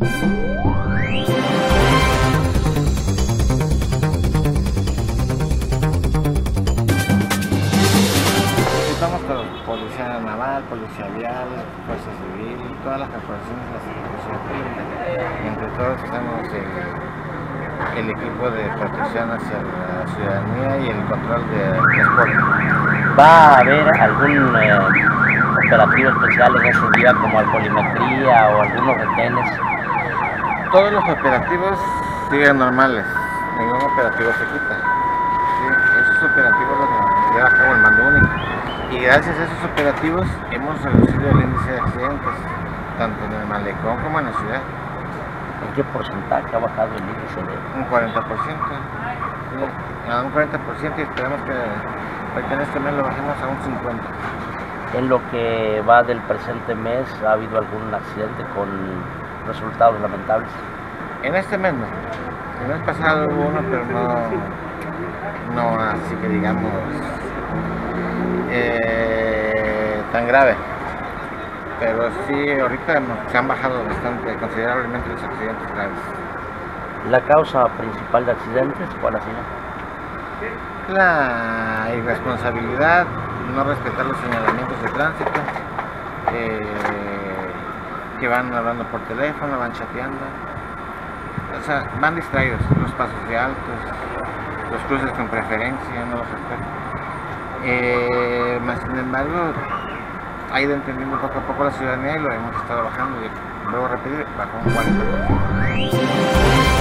Estamos con Policía Naval, Policía Vial, Fuerza Civil, todas las corporaciones de la seguridad. Entre todos el, el equipo de protección hacia la ciudadanía y el control de transporte. ¿Va a haber algún eh, operativo especial en ese día como alcoholimetría o algunos retenes? Todos los operativos siguen normales, ningún operativo se quita. Sí, esos operativos los lleva a cabo el mando único. Y gracias a esos operativos hemos reducido el índice de accidentes, tanto en el malecón como en la ciudad, ¿En qué porcentaje ha bajado el índice de un 40%. Sí, un 40% y esperamos que ahorita en este mes lo bajemos a un 50%. En lo que va del presente mes, ¿ha habido algún accidente con resultados lamentables? En este mes no. El mes pasado hubo uno, pero no, no así que digamos eh, tan grave. Pero sí, ahorita se han bajado bastante, considerablemente los accidentes graves. ¿La causa principal de accidentes cuál ha sido? La irresponsabilidad, no respetar los señalamientos de tránsito, eh, que van hablando por teléfono, van chateando. O sea, van distraídos, los pasos de altos, los cruces con preferencia, no los. Eh, más sin embargo, ha ido entendiendo poco a poco la ciudadanía y lo hemos estado bajando. Y luego repetir, bajó un 40%.